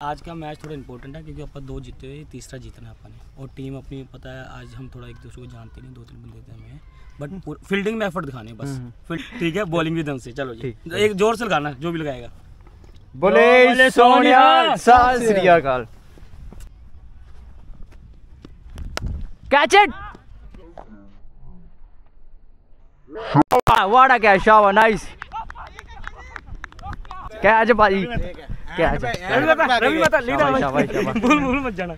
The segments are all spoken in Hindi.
आज का मैच थोड़ा इंपॉर्टेंट है क्योंकि अपन दो जीते हुए तीसरा जीतना है अपन ने। और टीम अपनी पता है आज हम थोड़ा एक दूसरे को जानते नहीं दो तीन बंदे थे हमें। बट फील्डिंग में एफर्ट दिखाने बस। ठीक है बॉलिंग भी ढंग से चलो जी। एक ज़ोर से लगाना जो भी लगाएगा। बोले सोनिया अकाल। कैच इट वाड़ा कैच शावा नाइस कैच भाई। कैच रवि बता रवि बता लीडर शाबाश, शाबाश, शाबाश। भूल भूल मत जाना।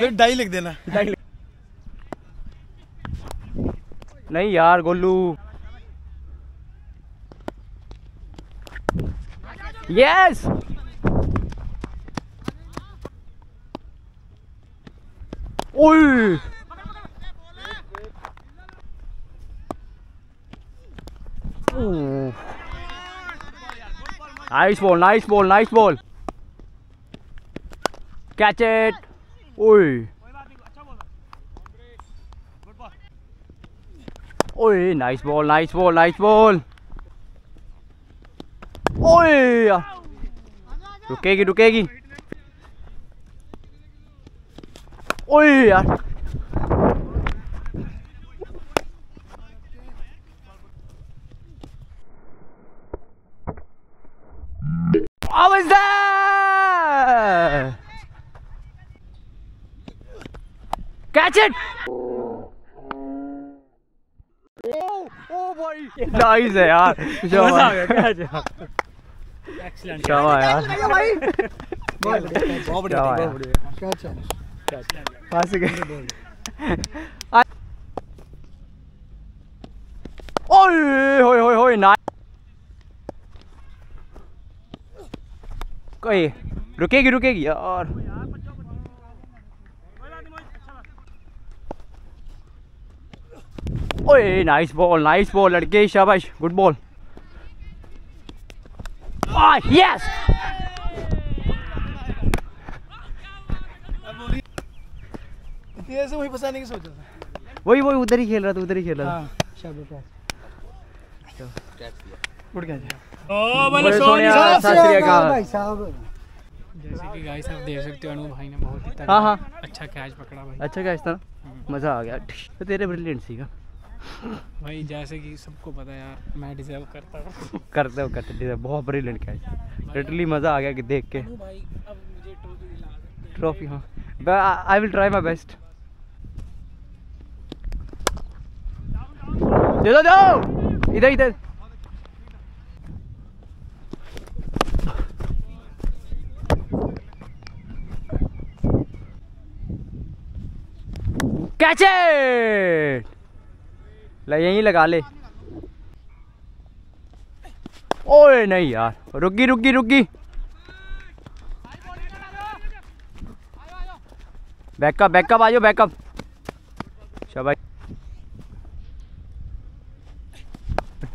फिर डाई लिख देना। नहीं यार गोलू। यस ओए! Nice ball nice ball nice ball catch it ओए ओए nice ball nice ball nice ball ओए रुकेगी रुकेगी ओए यार How was that? Catch it! Oh, oh nice है यार मज़ा आ गया क्या यार एक्सीलेंट शाबाश यार बहुत शाबाश यार क्या अच्छा फंस गए ओए होए होए होए ना कोई रुकेगी रुकेगी यार ओए नाइस बॉल नाइस बॉल लड़के शाबाश गुड बॉल यस वही फंसाने की सोचा था वही वही उधर ही खेल रहा था उधर ही खेल रहा था। हाँ शाबाश। उड़ गया ओ बोले सोनिया अकाल। भाई साहब। जैसे कि गाइस आप देख सकते हो अनु भाई ने बहुत ही हाँ हाँ। अच्छा कैच पकड़ा भाई। अच्छा कैच था मज़ा आ गया। तो तेरे ब्रिलियंट सीगा भाई जैसे कि सबको पता है यार मैं डिजर्व करता हूँ। करते हो करते deserve, बहुत ब्रिलियंट कैच लिटरली मज़ा आ गया कि देख के। भाई अब मुझे ट्रॉफी दिला ट्रॉफी हाँ। I will try my best दे दो दो! इधर इधर। कैच ले, यहीं लगा ले। ओए, नहीं यार। रुकी रुकी रुकी। बैकअप बैकअप आ जाओ बैकअप शाबाश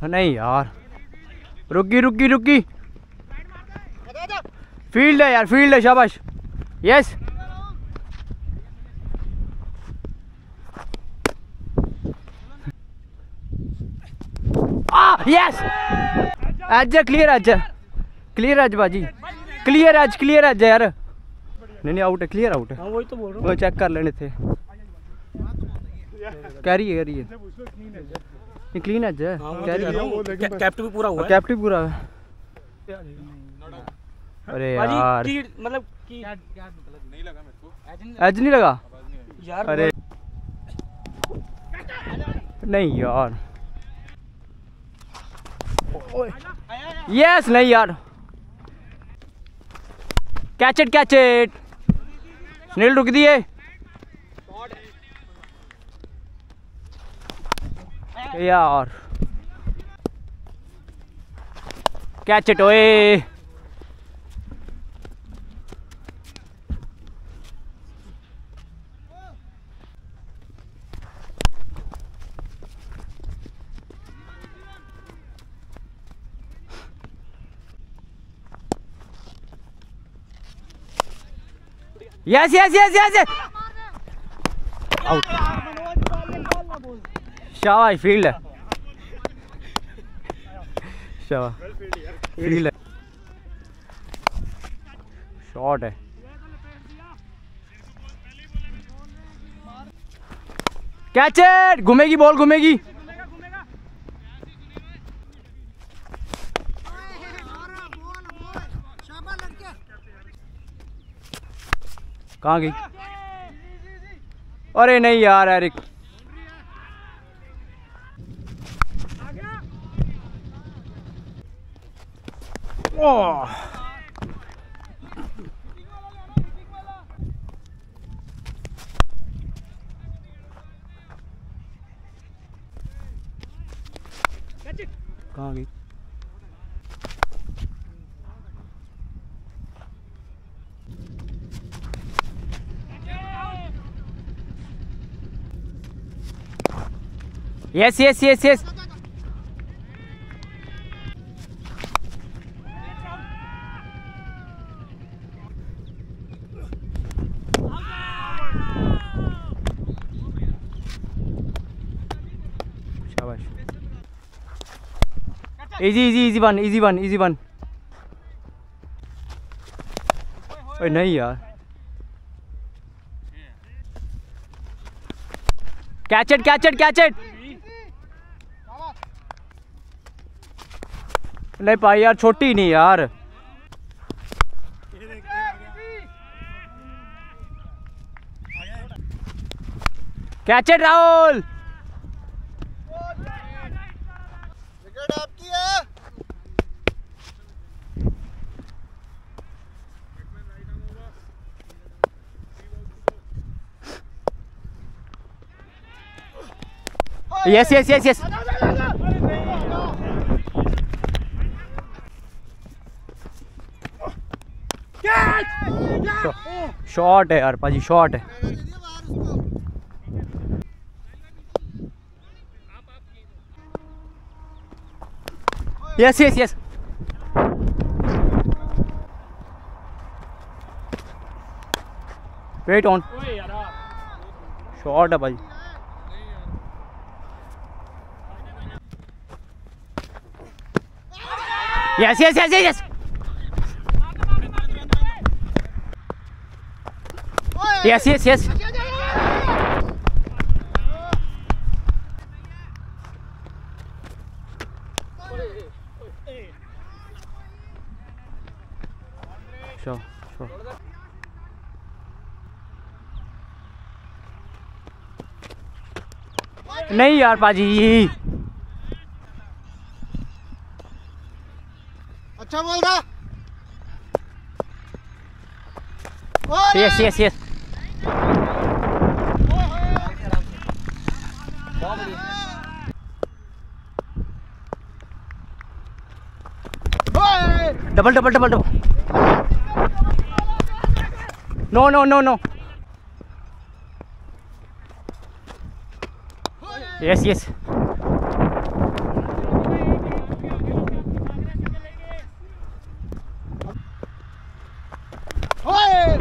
नहीं यार। रुकी रुकी रुकी। फ़ील्ड है यार फ़ील्ड है, शाबाश। यस यस आज क्लियर आज क्लियर आज बाजी क्लियर आज क्लियर आज यार. नहीं नहीं आउट है क्लियर आउट है. हाँ वही तो बोल रहा वो चेक कर लेने थे. कह रही है. कह रही है ये क्लीन एज है हूँ. कह रही है कै- कैप्टन भी पूरा हुआ है कैप्टिव पूरा है. अरे भाजी, यार. की- मतलब की एज नहीं लगा यार अरे. नहीं यार. यस नहीं यार। Catch it catch it Sunil रुक दिए। यार। कैच इट ओए। Yes yes yes yes out शाबाश फ़ील्ड है शाबाश फ़ील्ड है शॉट है कैचर घूमेगी बॉल घूमेगी। कहाँ गई? अरे नहीं यार एरिक। ओह कहाँ गई yes yes yes yes easy easy easy one easy one easy one ओए, नहीं यार। कैच इट कैच नहीं पाई यार छोटी नहीं यार। कैच इट राहुल विकेट आपकी है? Yes yes yes yes shot है यार पाजी शॉट है। Yes yes yes wait on shot है भाई। Yes, yes, yes, yes, yes. Yes, yes, yes. Sure, sure. नहीं यार पाजी अच्छा बोल रहा yes yes yes double double double double no no no no yes yes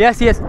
yes yes